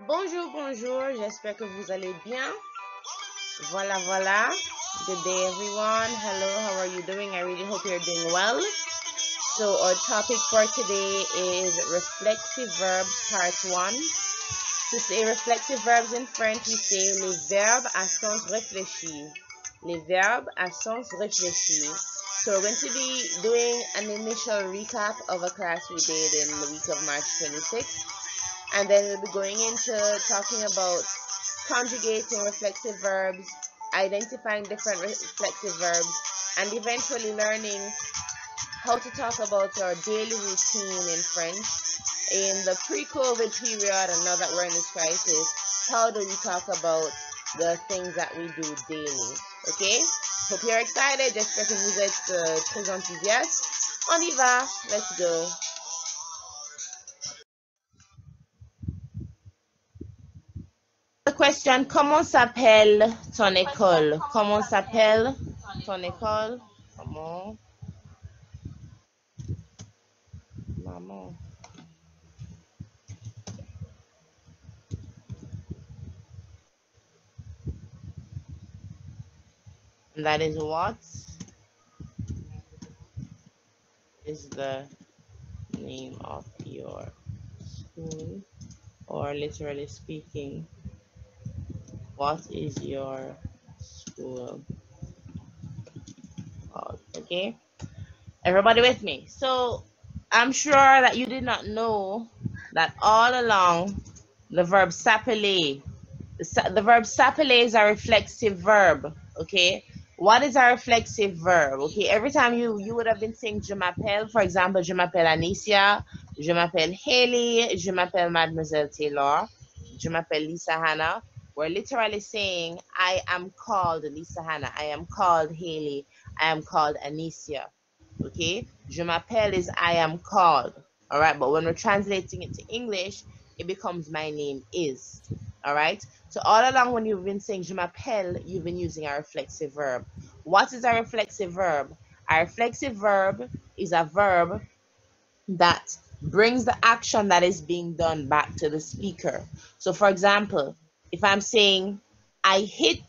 Bonjour, bonjour, j'espère que vous allez bien. Voilà, voilà. Good day, everyone. Hello, how are you doing? I really hope you're doing well. So, our topic for today is reflexive verbs, part one. To say reflexive verbs in French, we say les verbes à sens réfléchi. Les verbes à sens réfléchi. So we're going to be doing an initial recap of a class we did in the week of March 26th. And then we'll be going into talking about conjugating reflexive verbs, identifying different reflexive verbs, and eventually learning how to talk about our daily routine in French. In the pre-COVID period and now that we're in this crisis, how do we talk about the things that we do daily? Okay? Hope you're excited. J'espère que vous êtes euh, très enthousiaste. On y va. Let's go. Question, comment s'appelle ton école? Comment s'appelle ton école? Comment? Maman. And that is what is the name of your school or literally speaking what is your school called okay everybody with me so i'm sure that you did not know that all along the verb s'appeler the, the verb s'appeler is a reflexive verb okay what is a reflexive verb? Okay, every time you you would have been saying je m'appelle, for example, je m'appelle Anicia, je m'appelle Haley, je m'appelle Mademoiselle Taylor, je m'appelle Lisa Hannah. We're literally saying I am called Lisa Hannah, I am called Haley, I am called Anicia. Okay, je m'appelle is I am called. All right, but when we're translating it to English, it becomes my name is. All right. So all along when you've been saying je m'appelle, you've been using a reflexive verb. What is a reflexive verb? A reflexive verb is a verb that brings the action that is being done back to the speaker. So for example, if I'm saying I hit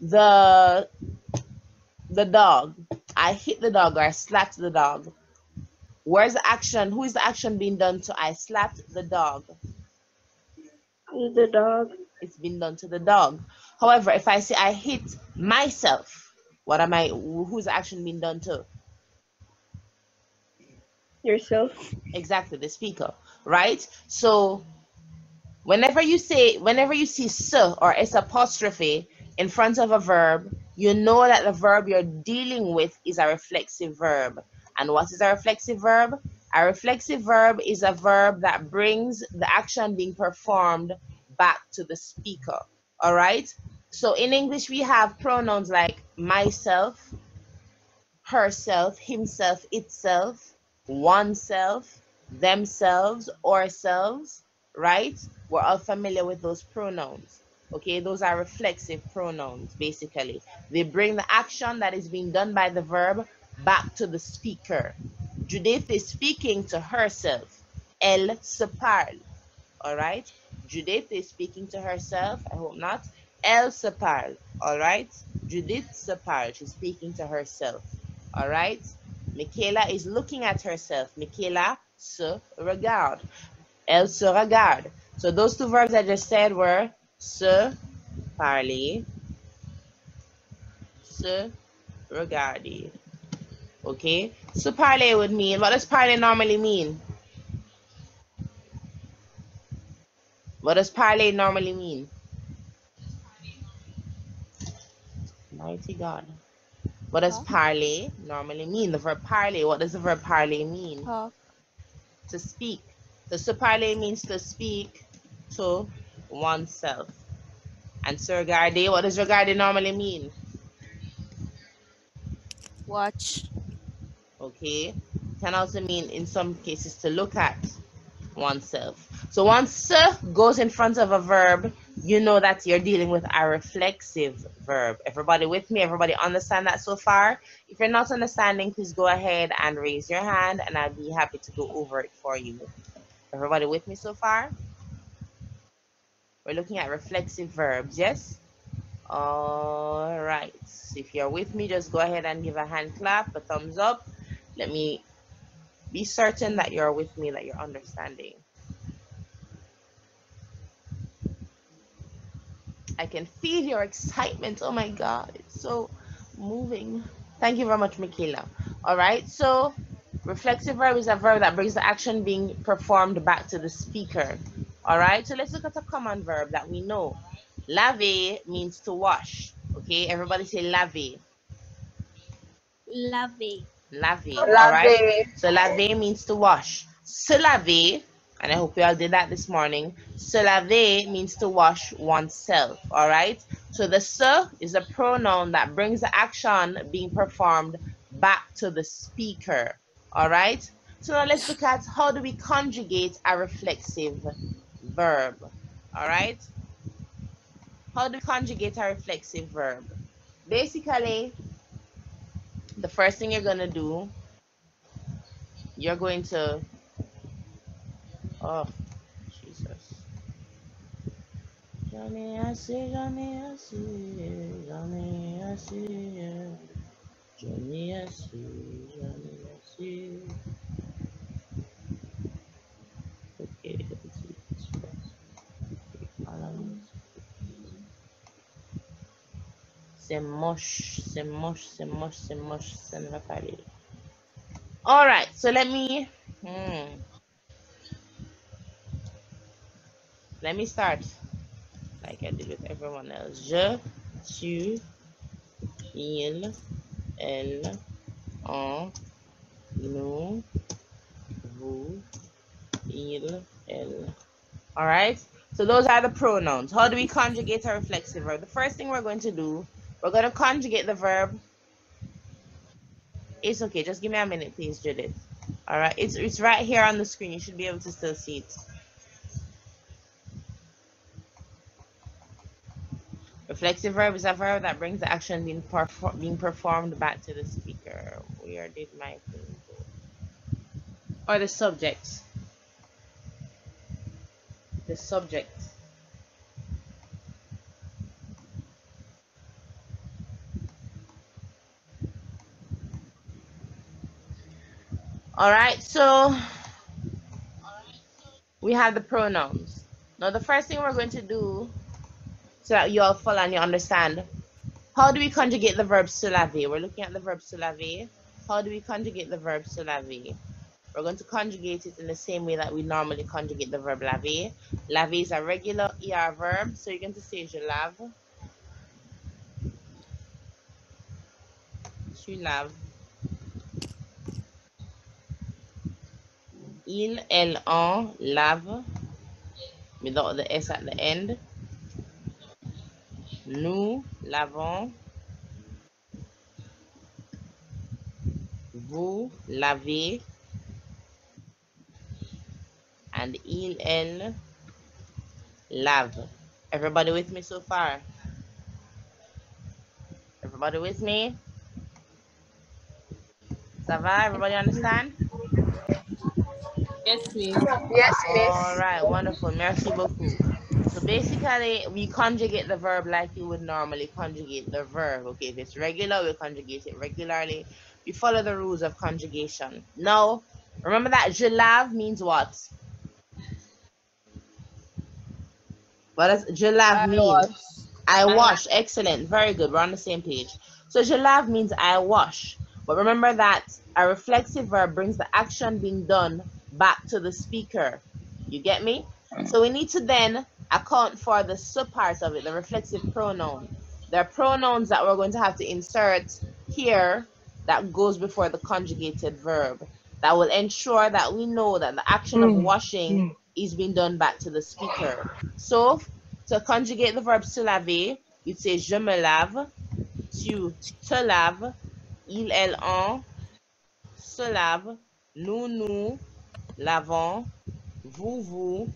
the the dog, I hit the dog or I slapped the dog. Where's the action? Who is the action being done to? I slapped the dog. The dog. it's been done to the dog. However, if I say I hit myself, what am I? Who's the action being done to? Yourself. Exactly, the speaker, right? So, whenever you say, whenever you see s or s apostrophe in front of a verb, you know that the verb you're dealing with is a reflexive verb. And what is a reflexive verb? A reflexive verb is a verb that brings the action being performed back to the speaker. All right. So in English, we have pronouns like myself, herself, himself, itself, oneself, themselves, ourselves, right? We're all familiar with those pronouns. Okay, those are reflexive pronouns basically. They bring the action that is being done by the verb back to the speaker. Judith is speaking to herself. Elle se parle. All right. Judith is speaking to herself. I hope not. Elle se parle. All right. Judith se parle. She's speaking to herself. All right. Michaela is looking at herself. Michaela se regarde. Elle se regarde. So those two verbs I just said were se parler, se regarder. Okay. So parler would mean, what does parler normally mean? What does parler normally mean? Mighty God. What does Huh? parler normally mean? The verb parler, what does the verb parler mean? Talk. To speak. The se parler means to speak to oneself. And se regarder, what does regarder normally mean? Watch. Okay. Can also mean in some cases to look at oneself. So once goes in front of a verb, you know that you're dealing with a reflexive verb. Everybody with me? Everybody understand that so far? If you're not understanding, please go ahead and raise your hand and I'll be happy to go over it for you. Everybody with me so far? We're looking at reflexive verbs, yes? All right. If you're with me, just go ahead and give a hand clap, a thumbs up. Let me be certain that you're with me, that you're understanding. I can feel your excitement. Oh my God, it's so moving. Thank you very much, Michaela. All right, so reflexive verb is a verb that brings the action being performed back to the speaker. All right, so let's look at a common verb that we know. Laver means to wash. Okay, everybody say laver. Laver. Laver. All right. So laver means to wash. Se laver and I hope you all did that this morning. Se laver means to wash oneself, all right? So the se is a pronoun that brings the action being performed back to the speaker, all right? So now let's look at how do we conjugate a reflexive verb, all right? How we conjugate a reflexive verb? Basically, the first thing you're going to do, you're going to Oh, Jesus. Johnny, I see, Johnny, I see, Johnny, I see, Johnny, I see, Johnny, I see. Okay, let's see. this C'est moche, c'est moche, c'est moche, c'est moche, ça ne va pas aller. All right, so let me, hmm, let me start like I did with everyone else. Je, tu, il, elle, on, nous, vous, il, elle. All right. So those are the pronouns. How do we conjugate a reflexive verb? The first thing we're going to do, we're going to conjugate the verb. It's okay. Just give me a minute, please, Judith. All right. It's, it's right here on the screen. You should be able to still see it. Reflexive verb is a verb that brings the action being, perfor being performed back to the speaker. Where did my thing go? Or the subject. The subject. All right, so we have the pronouns. Now, the first thing we're going to do so that you all follow and you understand. How do we conjugate the verb se laver? We're looking at the verb se laver. How do we conjugate the verb se laver? We're going to conjugate it in the same way that we normally conjugate the verb laver. Laver is a regular ER verb, so you're going to say je lave. Tu laves. Il, elle, on lave without the S at the end. Nous lavons. Vous lavez. And il, elle lave. Everybody with me so far? Everybody with me? Ça va? Everybody understand? Yes, miss. Yes, miss. All right, wonderful. Merci beaucoup. So basically, we conjugate the verb like you would normally conjugate the verb. Okay, if it's regular, we conjugate it regularly. We follow the rules of conjugation. Now, remember that je lave means what? What does je lave I mean? wash. I wash. Excellent. Very good. We're on the same page. So je lave means I wash. But remember that a reflexive verb brings the action being done back to the speaker. You get me? Mm. So we need to then account for the sub part of it, the reflexive pronoun. There are pronouns that we're going to have to insert here that goes before the conjugated verb that will ensure that we know that the action of mm. washing mm. is being done back to the speaker. So to conjugate the verb se laver, you'd say je me lave, tu te laves, il, elle, on se lave, nous, nous lavons, vous, vous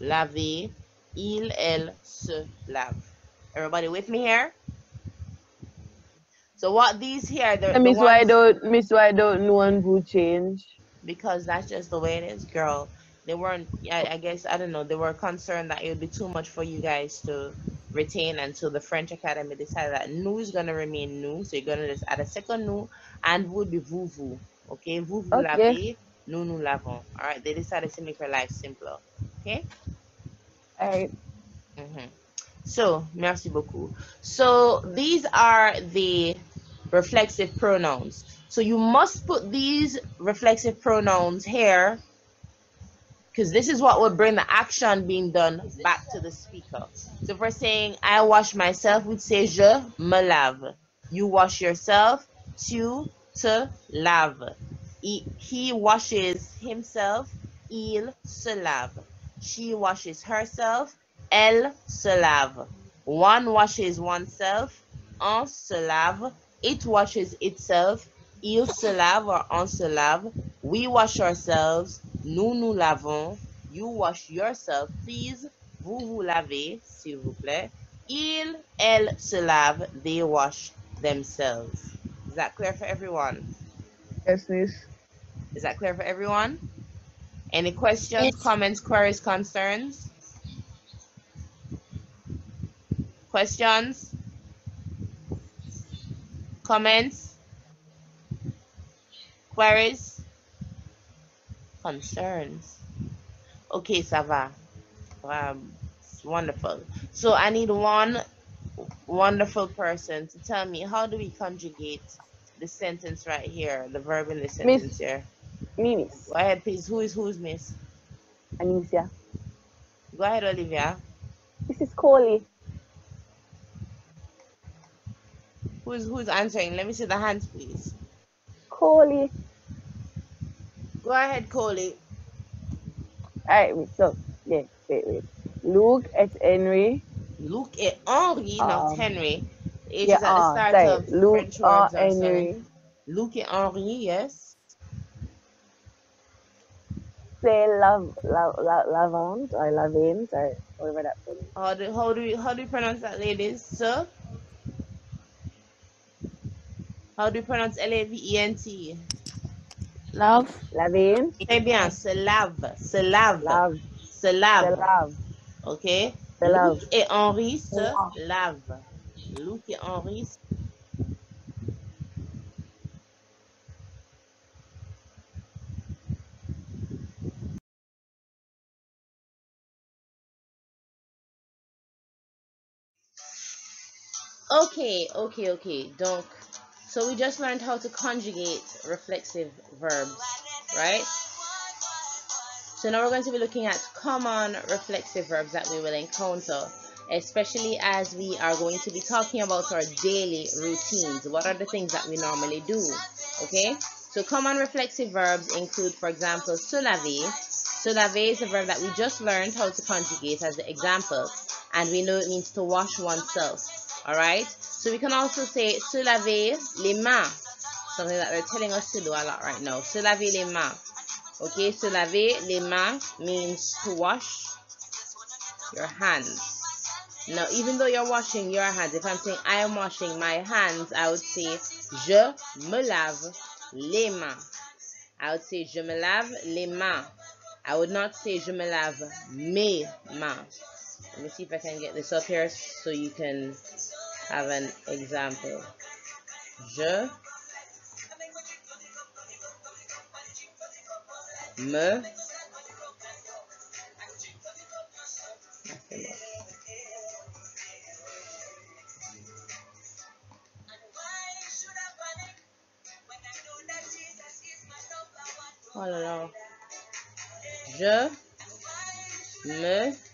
lavez, il, elle se lave. Everybody with me here? So what these here, the, the Miss, why don't Miss, why don't no one go change? because that's just the way it is, girl. they weren't I, I guess i don't know they were concerned that it would be too much for you guys to retain until the french academy decided that nous is going to remain nous so you're going to just add a second nous and would be vous vous okay vous vous Okay. l'avez nous nous l'avons all right they decided to make her life simpler okay Alright. Mhm. So, merci beaucoup. So, these are the reflexive pronouns. So, you must put these reflexive pronouns here because this is what will bring the action being done back to the speaker. So, if we're saying, I wash myself, we'd say, je me lave. You wash yourself, tu te laves. He, he washes himself, il se lave. She washes herself, elle se lave. One washes oneself, on se lave. It washes itself, il se lave or on se lave. We wash ourselves, nous nous lavons. You wash yourself, please. Vous vous lavez, s'il vous plaît. Il, elle se lave, they wash themselves. Is that clear for everyone? Yes, miss. Is that clear for everyone? Any questions, comments, queries, concerns? Questions? Comments? Queries? Concerns? Okay, ça va. Um, wonderful. So I need one wonderful person to tell me how do we conjugate the sentence right here, the verb in the sentence here. Me, miss. Go ahead, please. Who is who's miss? Anicia. Go ahead, Olivia. This is Coley. Who's who's answering? Let me see the hands, please. Coley. Go ahead, Coley. Alright, wait, so, yeah, wait, wait. Luke at Henry. Luke et Henri, not Um, Henry. H Yeah, is at the uh, start sorry. of Luke French or words. Henry. Luke et Henri, yes. Say love, love, love, lavant or lavant or whatever that is. How do how do we how do you pronounce that, ladies? Sir. How do you pronounce L A V E N T? Love. Lavant. Très bien, se lave, se lave, Love. se lave. love. Ok. Se lave. Et Henri se lave. Luc et Henri se Okay, okay, okay. Donc, so we just learned how to conjugate reflexive verbs, right? So now we're going to be looking at common reflexive verbs that we will encounter, especially as we are going to be talking about our daily routines. What are the things that we normally do? Okay? So common reflexive verbs include, for example, se laver. Se laver is a verb that we just learned how to conjugate as the example, and we know it means to wash oneself. Alright? So we can also say se laver les mains. Something that they're telling us to do a lot right now. Se laver les mains. Okay, se laver les mains means to wash your hands. Now, even though you're washing your hands, if I'm saying I am washing my hands, I would say je me lave les mains. I would say je me lave les mains. I would not say je me lave mes mains. Let me see if I can get this up here so you can have an example. Je me Oh là là. Je me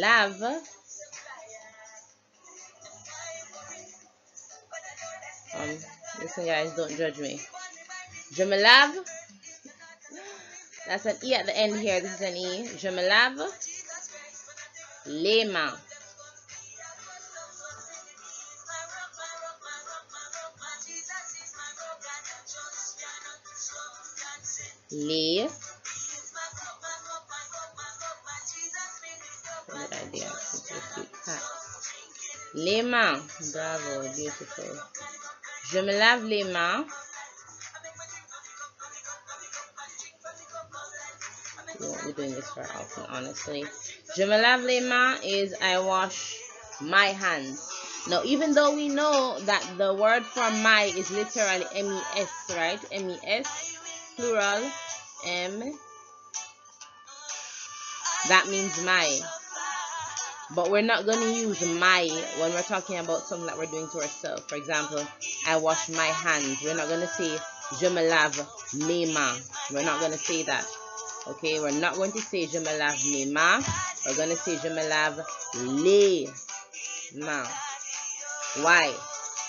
lave um listen guys don't judge me. Je me lave. That's an e at the end here. This is an e. Je me lave. Les mains. Les les mains bravo beautiful je me lave les mains be doing this very often, honestly. Je me lave les mains is I wash my hands. Now, even though we know that the word for my is literally M-E-S, right? M-E-S, plural, M. That means my. But we're not going to use my when we're talking about something that we're doing to ourselves. For example, I wash my hands. We're not going to say je me lave mes mains. We're not going to say that. Okay, we're not going to say je me lave mes mains. We're going to say je me lave les mains. Why?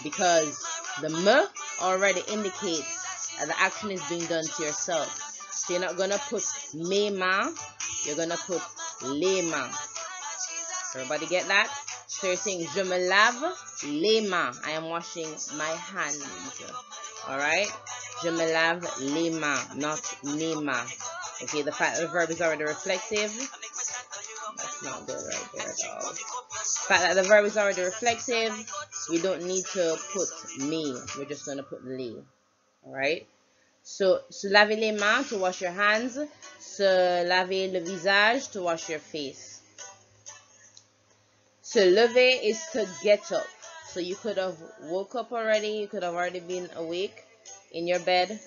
Because the me already indicates that the action is being done to yourself. So you're not going to put mes mains. You're going to put les mains. Everybody get that? So you're saying je me lave les mains. I am washing my hands. Alright? Je me lave les mains, not mes mains. Okay, the fact that the verb is already reflexive. That's not good right there at all. The fact that the verb is already reflexive, we don't need to put me. We're just going to put les. Alright? So, se laver les mains to wash your hands. Se laver le visage to wash your face. Se lever is to get up. So you could have woke up already. You could have already been awake in your bed.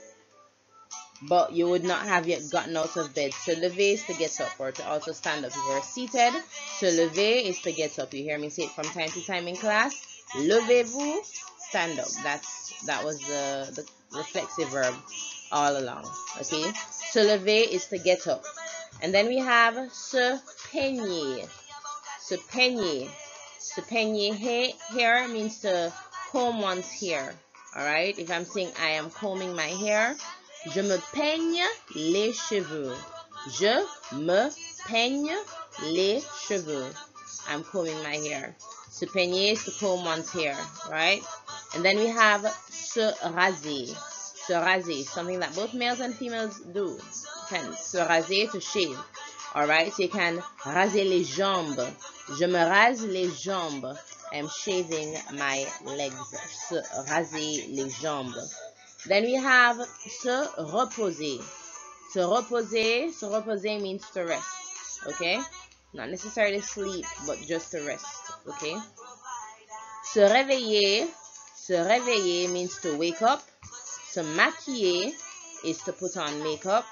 But you would not have yet gotten out of bed. Se lever is to get up or to also stand up. If you're seated, se lever is to get up. You hear me say it from time to time in class. Levez-vous, stand up. That's that was the, the reflexive verb all along. Okay? Se lever is to get up. And then we have se peigner. Se peigner. Se peigner hair means to comb one's hair. Alright? If I'm saying I am combing my hair, je me peigne les cheveux. Je me peigne les cheveux. I'm combing my hair. Se peigner is to comb one's hair, right? And then we have se raser. Se raser, something that both males and females do. Can se raser to shave. Alright, you can raser les jambes. Je me rase les jambes. I'm shaving my legs. Se raser les jambes. Then we have se reposer. Se reposer, se reposer means to rest. Okay? Not necessarily sleep, but just to rest. Okay? Se réveiller, se réveiller means to wake up. Se maquiller is to put on makeup.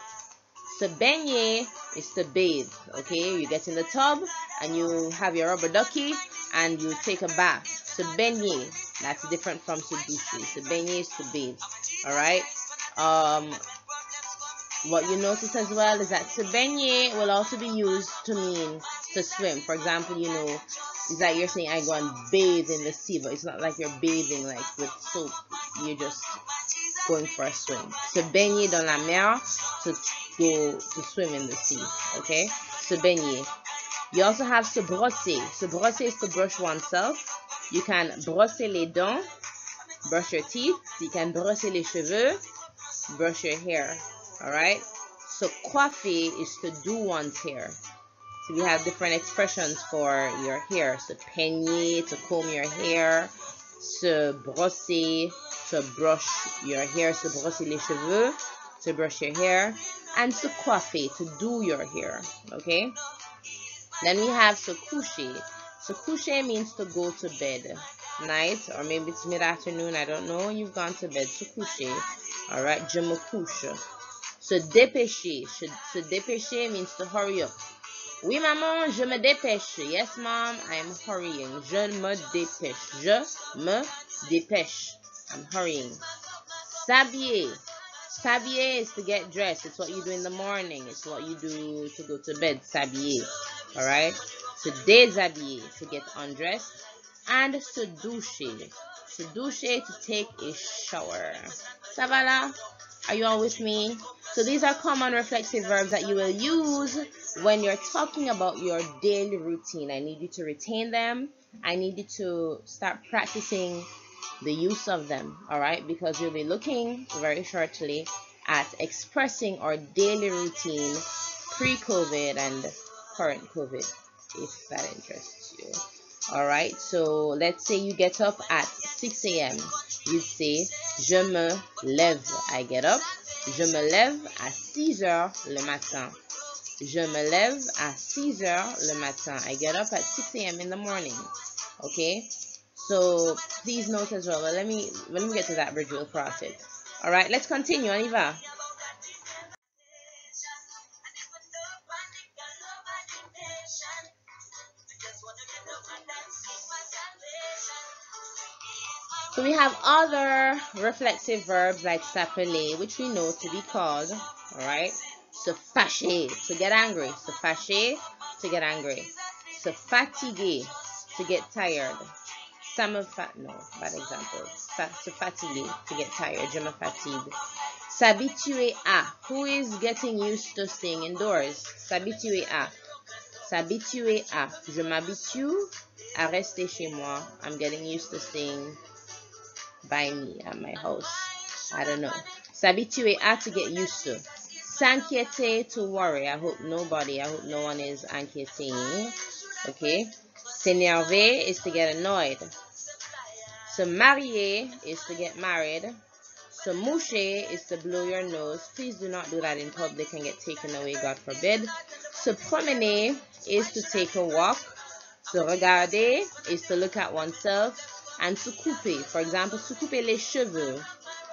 Se baigner is to bathe. Okay? You get in the tub and you have your rubber ducky and you take a bath. Se baigner, that's different from se doucher. Se baigner is to bathe. Alright? Um, what you notice as well is that baigner will also be used to mean to swim. For example, you know, is that you're saying I go and bathe in the sea, but it's not like you're bathing like with soap. You're just going for a swim. Se baigner dans la mer, to go to swim in the sea. Okay? Se baigner. You also have se brosser. Se brosser is to brush oneself. You can brosser les dents, brush your teeth. You can brosser les cheveux, brush your hair. Alright? So coiffer is to do one's hair. So we have different expressions for your hair. So peigner, to comb your hair. Se brosser, to brush your hair. Se brosser les cheveux, to brush your hair. And coiffer, to do your hair. Okay? Then we have. Se coucher means to go to bed. Night, or maybe it's mid-afternoon, I don't know. You've gone to bed. Alright, je me couche. Se dépêcher. Se dépêcher means to hurry up. Oui, maman, je me dépêche. Yes, mom, I am hurrying. Je me dépêche. Je me dépêche. I'm hurrying. S'habiller. S'habiller is to get dressed. It's what you do in the morning. It's what you do to go to bed. S'habiller. Alright? Se déshabiller, to get undressed. And se doucher. To take a shower. Ça va là? Are you all with me? So these are common reflexive verbs that you will use when you're talking about your daily routine. I need you to retain them. I need you to start practicing the use of them, all right? Because we'll be looking very shortly at expressing our daily routine pre-COVID and current COVID, if that interests you. All right, so let's say you get up at 6 a.m. You say, je me lève. I get up. Je me lève à 6 heures le matin. Je me lève à 6 heures le matin. I get up at 6 a.m. in the morning. Okay? So please note as well. But Let me let me get to that bridge. Cross it. All right. Let's continue. On y. So we have other reflexive verbs like s'appeler, which we know to be called, all right, se fâcher, to get angry, se fâcher, to get angry, se fatiguer, to get tired, me fat, no, bad example, se fatiguer, to get tired, je me fatigue, s'habituer à, who is getting used to staying indoors, s'habituer à, s'habituer à, je m'habitue à rester chez moi, I'm getting used to staying by me at my house. I don't know. S'habituer à to get used to. S'inquiéter to worry. I hope nobody, I hope no one is inquiéting. Okay. S'énerver is to get annoyed. Se marier is to get married. Se moucher is to blow your nose. Please do not do that in public and get taken away, God forbid. Se promener is to take a walk. Se regarder is to look at oneself and se couper. For example, se couper les cheveux.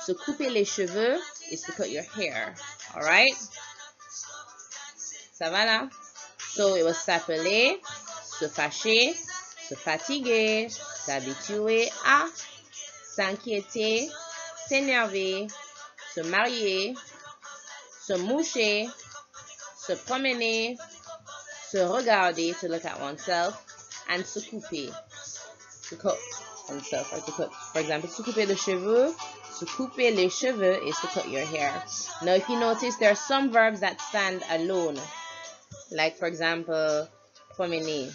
Se couper les cheveux is to cut your hair. Alright? Ça va là? So it was s'appeler, se fâcher, se fatiguer, s'habituer à, s'inquiéter, s'énerver, se marier, se moucher, se promener, se regarder, to look at oneself, and se couper, to cut stuff. Like to cut, for example, se couper les cheveux. To couper les cheveux is to cut your hair. Now, if you notice, there are some verbs that stand alone. Like, for example, promener,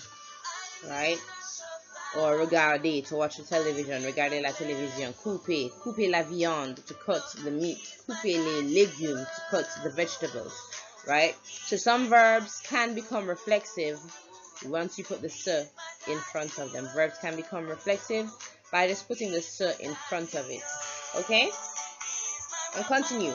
right? Or regarder, to watch the television. Regarder la télévision. Couper, couper la viande, to cut the meat. Couper les légumes, to cut the vegetables, right? So some verbs can become reflexive once you put the se in front of them. Verbs can become reflexive by just putting the se in front of it. Okay? And continue.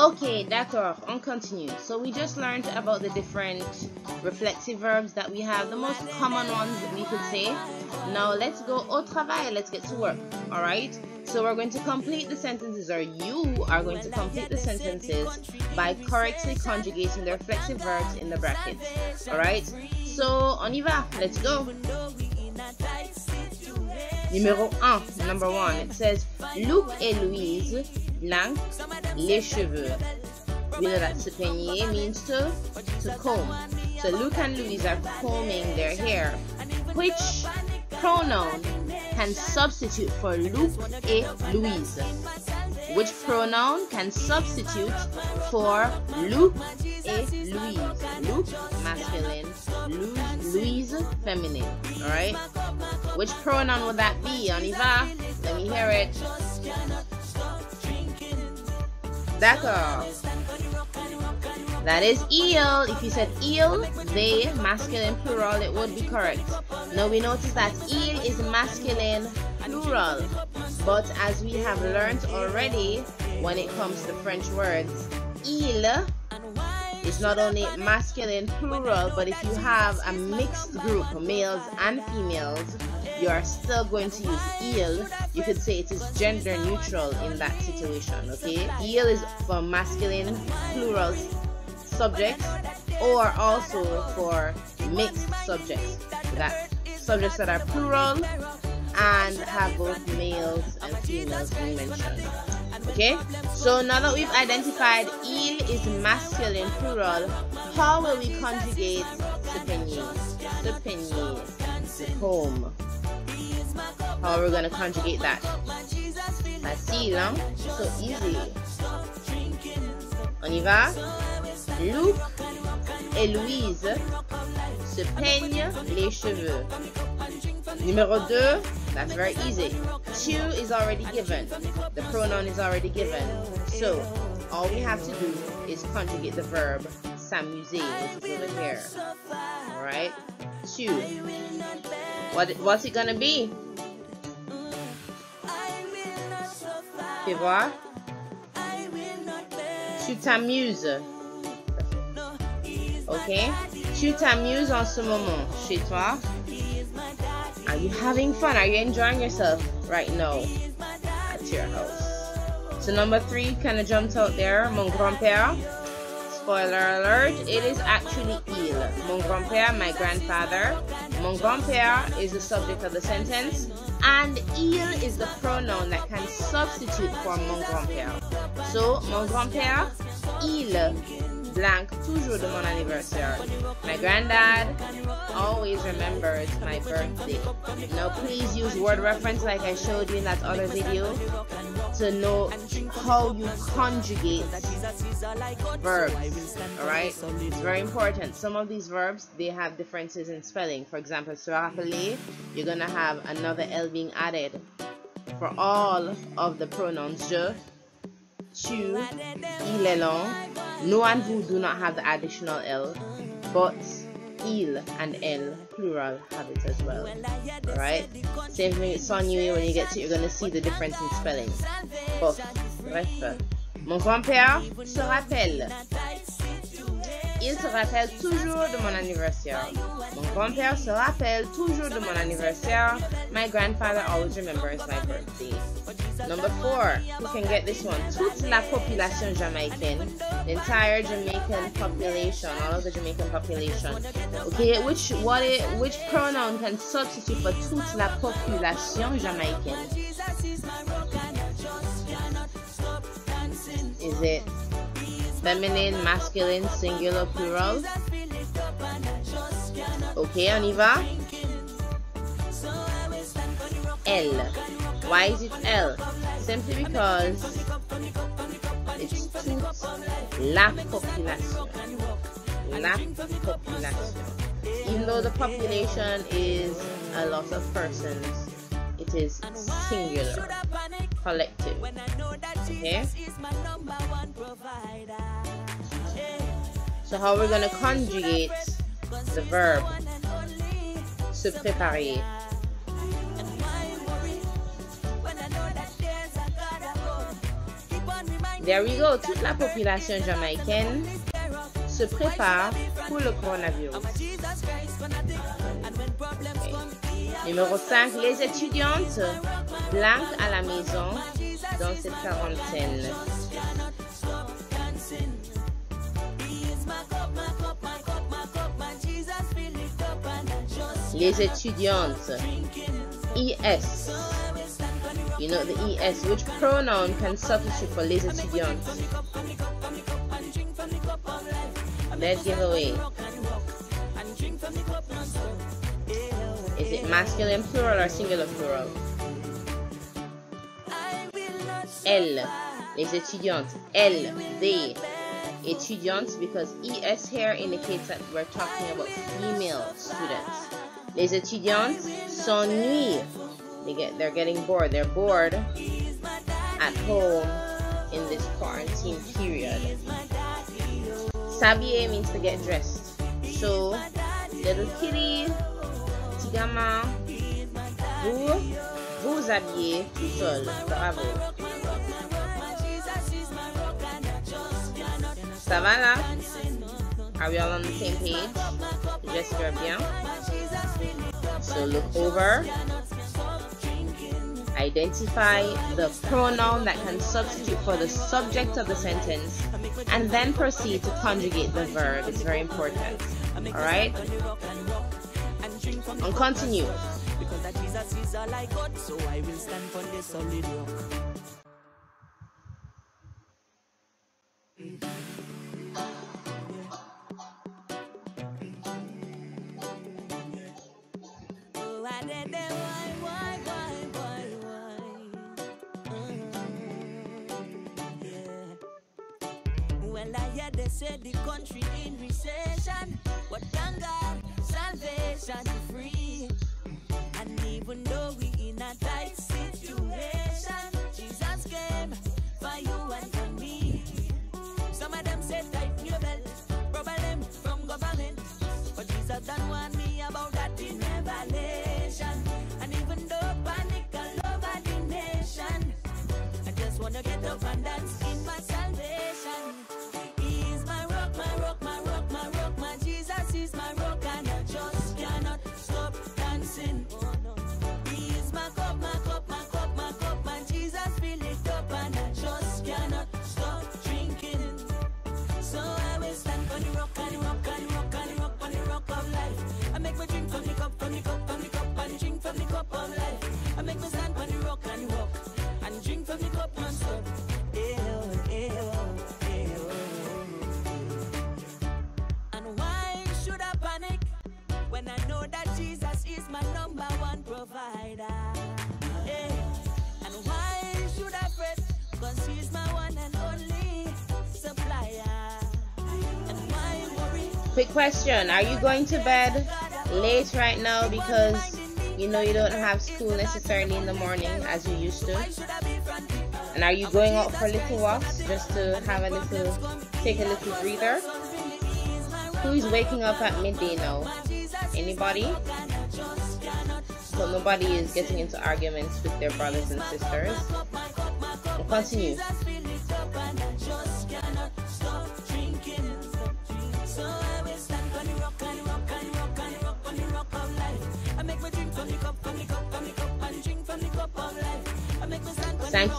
Okay, d'accord, on continue. So we just learned about the different reflexive verbs that we have, the most common ones that we could say. Now let's go au travail, let's get to work, alright? So we're going to complete the sentences, or you are going to complete the sentences by correctly conjugating the reflexive verbs in the brackets. Alright? So, on y va. Let's go. Numéro 1, number 1. It says, Luke et Louise blanc les cheveux. Se peigner means to, to comb. So Luke and Louise are combing their hair. Which pronoun can substitute for Luke et Louise? Which pronoun can substitute for Luke et Louise? Luke, masculine, Louise, feminine. Alright? Which pronoun would that be? On y va? Let me hear it. D'accord. That is eel. If you said eel, they, masculine plural, it would be correct. Now we notice that eel is masculine plural. But as we have learned already, when it comes to French words, eel is not only masculine plural, but if you have a mixed group, of males and females, you are still going to use il. You could say it is gender neutral in that situation, okay? Il is for masculine plural subjects or also for mixed subjects. That subjects that are plural and have both males and females being mentioned. Okay, so now that we've identified il is masculine plural, how will we conjugate peigner, the comb. How are we going to conjugate that? Facile, hein? So easy. On y va? Luc et Louise se peignent les cheveux. Numéro 2, that's very easy. Tu is already given. The pronoun is already given. So, all we have to do is conjugate the verb s'amuser, which is over here. Alright? Tu. What, what's it gonna be? Fais voir. Tu t'amuses. Ok? Tu t'amuses en ce moment chez toi. Are you having fun? Are you enjoying yourself right now at your house? So number three kind of jumped out there. Mon grand-père. Spoiler alert, it is actually il. Mon grand-père, my grandfather. Mon grand-père is the subject of the sentence. And il is the pronoun that can substitute for mon grand-père. So, mon grand-père, il blank toujours de mon anniversaire. My granddad always remembers my birthday. Now please use WordReference like I showed you in that other video to know how you conjugate verbs. Alright? It's very important. Some of these verbs they have differences in spelling. For example, se rappeler, you're gonna have another L being added for all of the pronouns je, tu, il est long. No and vous do not have the additional L, but il and elle, plural, have it as well. Alright? Same thing with Sonui, when you get to you're going to see the difference in spelling. But, bref. Mon grand-père se rappelle il se rappelle toujours de mon anniversaire. Mon grand-père se rappelle toujours de mon anniversaire. My grandfather always remembers my birthday. Number four, you can get this one? Toute la population jamaïcaine, the entire Jamaican population, all of the Jamaican population. Okay, which what it, which pronoun can substitute for toute la population jamaïcaine? Is it Feminine, masculine, singular, plural. Ok, on y va. L. Why is it L? Simply because it's toute la population. La population. Even though the population is a lot of persons, it is singular, collective. Okay? So how we're going to conjugate the verb se préparer. There we go. Toute la population jamaïcaine se prépare pour le coronavirus. Numéro 5. Les étudiantes blanques à la maison dans cette quarantaine. Les étudiantes. ES. You know the ES. Which pronoun can substitute for les étudiantes? Let's give away. Masculine plural or singular plural? L. Les étudiantes. L. They. Étudiantes because ES here indicates that we're talking about female students. Les étudiantes s'ennuient. They get, they're getting bored. They're bored at home in this quarantine period. S'habiller means to get dressed. So, little kitty, tigama, vous, vous habillez tout seul. Bravo. Ça va là? Are we all on the same page? J'espère bien. So look over. Identify the pronoun that can substitute for the subject of the sentence and then proceed to conjugate the verb. It's very important. Alright? And continue. Quick question Are you going to bed late right now because you know you don't have school necessarily in the morning as you used to? And are you going out for little walks just to have a little, take a little breather? Who is waking up at midday now? Anybody? So nobody is getting into arguments with their brothers and sisters. We'll continue.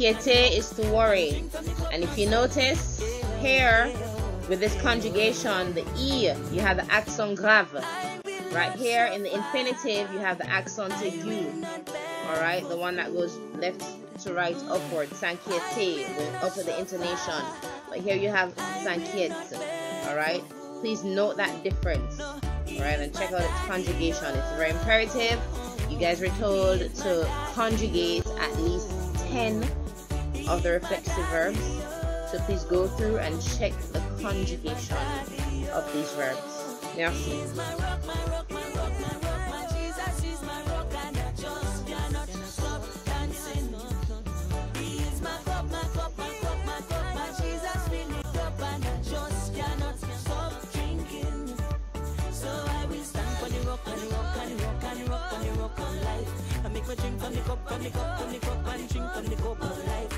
S'inquiéter is to worry. And if you notice here with this conjugation, the E, you have the accent grave. Right here in the infinitive, you have the accent aigu. Alright, the one that goes left to right upward. S'inquiéter, up to the intonation. But here you have s'inquiète. Alright, please note that difference. Alright, and check out its conjugation. It's very imperative. You guys were told to conjugate at least 10 of the reflexive verbs. So please go through and check the conjugation of these verbs. Merci.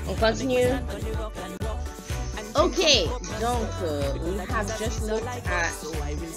On continue. Okay, donc uh, we have just looked at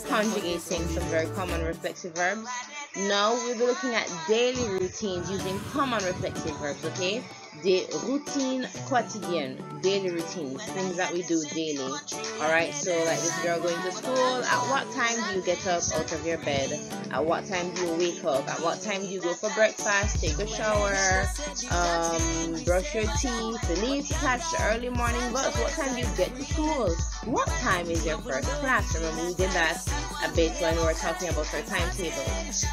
conjugating some very common reflexive verbs. Now we'll be looking at daily routines using common reflexive verbs, okay? Des routines quotidiennes, daily routines, things that we do daily. Alright, so like this girl going to school, at what time do you get up out of your bed? At what time do you wake up? At what time do you go for breakfast, take a shower, um, brush your teeth, leave catch the early morning bus? What time do you get to school? What time is your first class? Remember we did that a bit when we were talking about our timetable.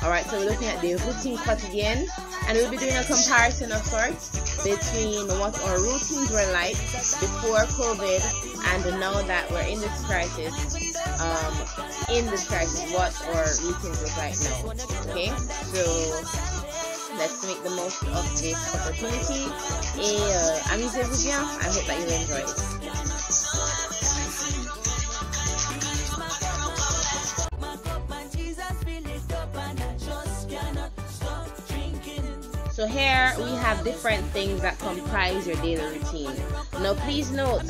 Alright, so we're looking at the routine quotidienne and we'll be doing a comparison of sorts between what our routines were like before COVID and now that we're in this crisis, um, in this crisis, what our routines look like now. Okay, so let's make the most of this opportunity. Et uh, amusez-vous bien. I hope that you enjoy it. So here we have different things that comprise your daily routine. Now please note,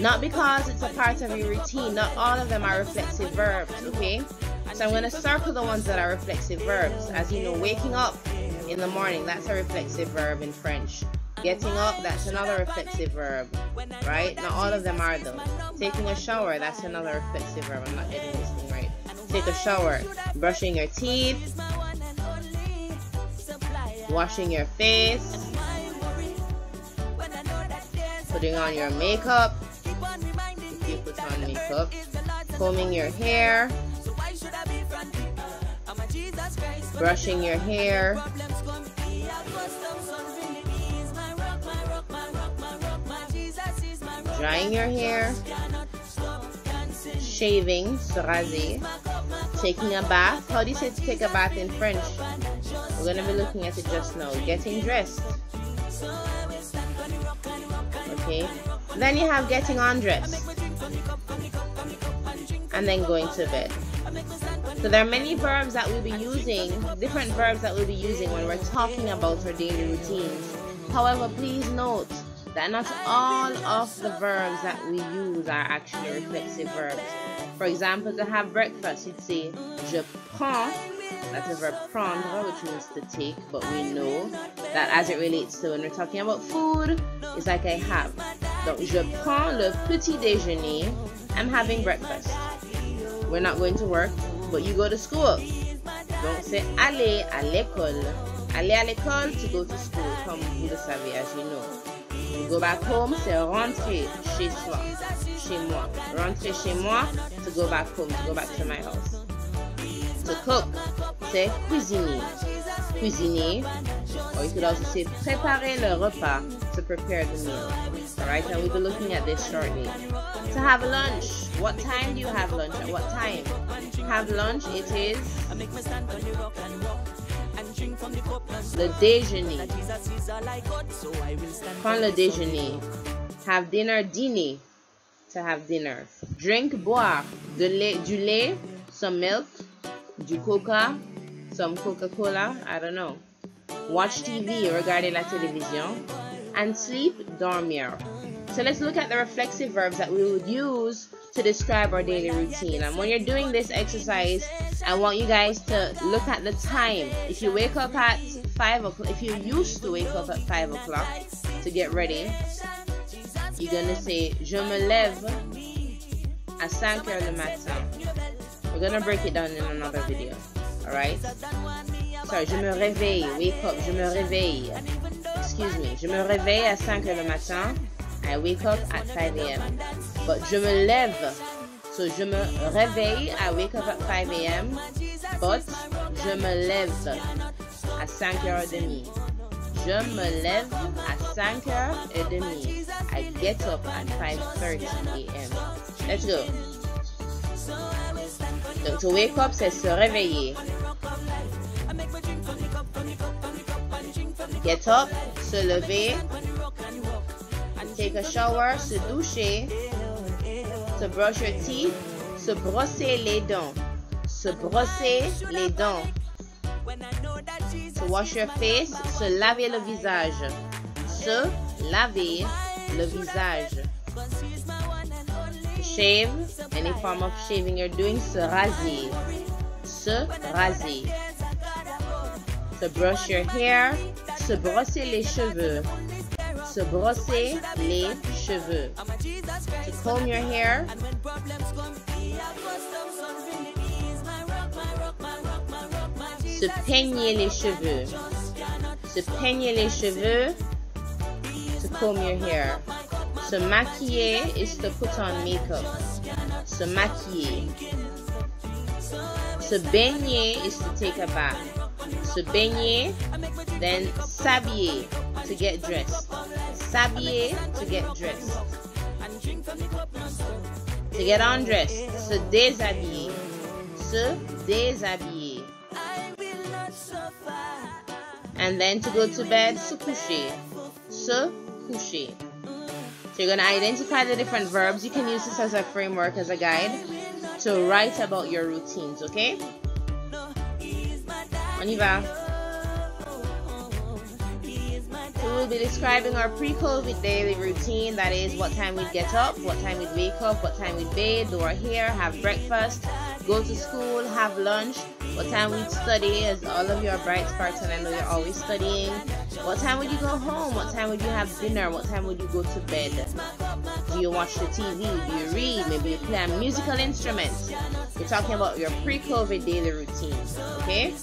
not because it's a part of your routine, not all of them are reflexive verbs, okay? So I'm going to circle the ones that are reflexive verbs. As you know, waking up in the morning, that's a reflexive verb in French. Getting up, that's another reflexive verb, right? Not all of them are though. Taking a shower, that's another reflexive verb. I'm not getting this thing right. Take a shower. Brushing your teeth, washing your face, putting on your makeup, if you put on makeup, combing your hair, brushing your hair, drying your hair, shaving, taking a bath. How do you say to take a bath in French? We're to be looking at it just now. Getting dressed. Okay. Then you have getting undressed. And then going to bed. So there are many verbs that we'll be using, different verbs that we'll be using when we're talking about our daily routines. However, please note that not all of the verbs that we use are actually reflexive verbs. For example, to have breakfast, you'd say je prends. That's verb prendre, which means to take, but we know that as it relates to when we're talking about food, it's like I have. Donc, je prends le petit déjeuner. I'm having breakfast. We're not going to work, but you go to school. Don't say aller à l'école. Aller à l'école to go to school, comme vous le savez, as you know. You go back home, c'est rentrer chez soi, chez moi. Rentrer chez moi to go back home, to go back to my house. To cook, c'est cuisiner. Cuisiner, or you could also say préparer le repas, to prepare the meal. Alright, and we'll be looking at this shortly. To have lunch. What time do you have lunch? At what time? Have lunch, it is le déjeuner. Prends le déjeuner. Have dinner, dîner. To have dinner. Drink, boire. De lait, du lait, some milk, du coca, some Coca-Cola, I don't know. Watch TV, regarder la télévision. And sleep, dormir. So let's look at the reflexive verbs that we would use to describe our daily routine. And when you're doing this exercise, I want you guys to look at the time. If you wake up at 5 o'clock, if you used to wake up at 5 o'clock to get ready, you're going to say, Je me lève à 5 heures le matin. We're going to break it down in another video. Alright? Sorry, je me réveille. Wake up. Je me réveille. Excuse me. Je me réveille à 5 heures le matin. I wake up at 5 a.m. But je me lève. So je me réveille. I wake up at 5 a.m. But je me lève à 5h30. Je me lève à 5h30. I get up at 5.30 a.m. Let's go. Donc, to wake up, c'est se réveiller. Get up, se lever, take a shower, se doucher, to brush your teeth, se brosser les dents, se brosser les dents, to wash your face, se laver le visage, se laver le visage, shave, any form of shaving you're doing, se raser, se raser, to brush your hair, se brosser les cheveux, se brosser les cheveux. To comb your hair. Se peigner les cheveux. Se peigner les cheveux. To comb your hair. Se maquiller is to put on makeup. Se maquiller. Se baigner is to take a bath. Se baigner, then s'habiller to get dressed. S'habiller to get dressed. To get undressed. Se déshabiller. Se déshabiller. And then to go to bed, se coucher. Se coucher. So you're going to identify the different verbs. You can use this as a framework, as a guide to write about your routines, okay? On y va. We will be describing our pre-COVID daily routine. That is what time we'd get up, what time we'd wake up, what time we'd bathe, do our hair, have breakfast, go to school, have lunch, what time we'd study, as all of you are bright sparks and I know you're always studying. What time would you go home? What time would you have dinner? What time would you go to bed? Do you watch the TV? Do you read? Maybe you play a musical instrument. You're talking about your pre-COVID daily routine, okay?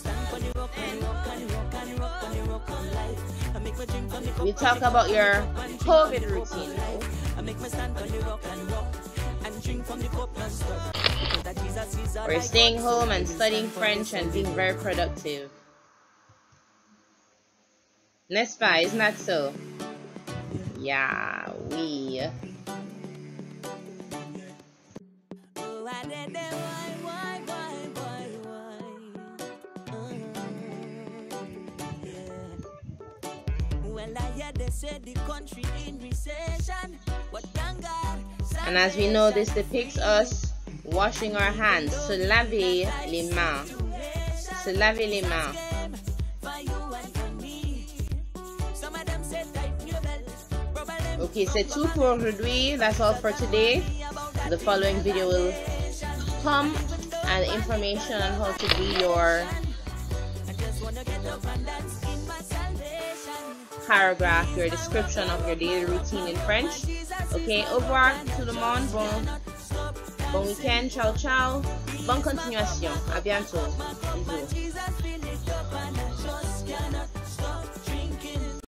We talk about your COVID routine We're staying home and studying French and being very productive. N'est-ce? Isn't that so? Yeah, we. And as we know, this depicts us washing our hands. Se laver les mains. Se laver les mains. Okay, c'est tout pour aujourd'hui. That's all for today. The following video will come and information on how to do your paragraph, your description of your daily routine in French. Ok, au revoir, tout le monde. Bon, Bon week-end, ciao ciao. Bonne continuation. À bientôt. Bisous.